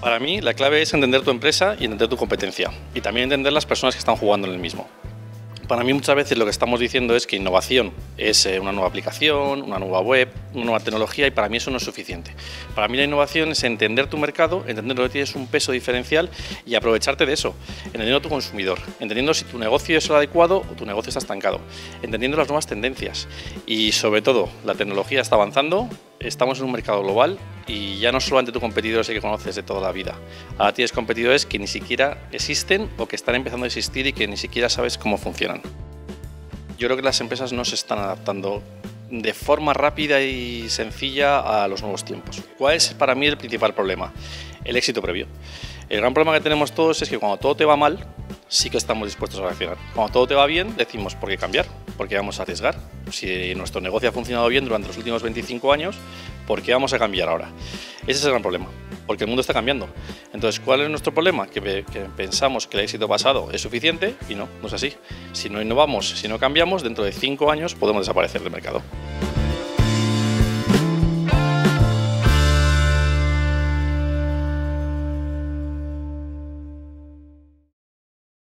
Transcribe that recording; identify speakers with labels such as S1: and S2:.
S1: Para mí, la clave es entender tu empresa y entender tu competencia y también entender las personas que están jugando en el mismo. Para mí muchas veces lo que estamos diciendo es que innovación es eh, una nueva aplicación, una nueva web, una nueva tecnología y para mí eso no es suficiente. Para mí la innovación es entender tu mercado, entender que tienes un peso diferencial y aprovecharte de eso, entendiendo a tu consumidor, entendiendo si tu negocio es lo adecuado o tu negocio está estancado, entendiendo las nuevas tendencias y sobre todo la tecnología está avanzando, estamos en un mercado global y ya no solamente tus competidores que conoces de toda la vida. Ahora tienes competidores que ni siquiera existen o que están empezando a existir y que ni siquiera sabes cómo funcionan. Yo creo que las empresas no se están adaptando de forma rápida y sencilla a los nuevos tiempos. ¿Cuál es para mí el principal problema? El éxito previo. El gran problema que tenemos todos es que cuando todo te va mal, sí que estamos dispuestos a reaccionar. Cuando todo te va bien, decimos, ¿por qué cambiar? ¿Por qué vamos a arriesgar? Si nuestro negocio ha funcionado bien durante los últimos 25 años, ¿por qué vamos a cambiar ahora? Ese es el gran problema, porque el mundo está cambiando. Entonces, ¿cuál es nuestro problema? Que, pensamos que el éxito pasado es suficiente y no, no es así. Si no innovamos, si no cambiamos, dentro de 5 años podemos desaparecer del mercado.